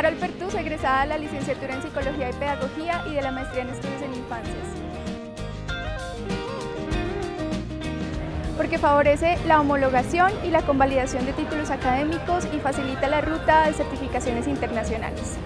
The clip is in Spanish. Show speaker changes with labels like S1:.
S1: Carol Pertús, egresada de la licenciatura en Psicología y Pedagogía y de la maestría en Estudios en Infancias. Porque favorece la homologación y la convalidación de títulos académicos y facilita la ruta de certificaciones internacionales.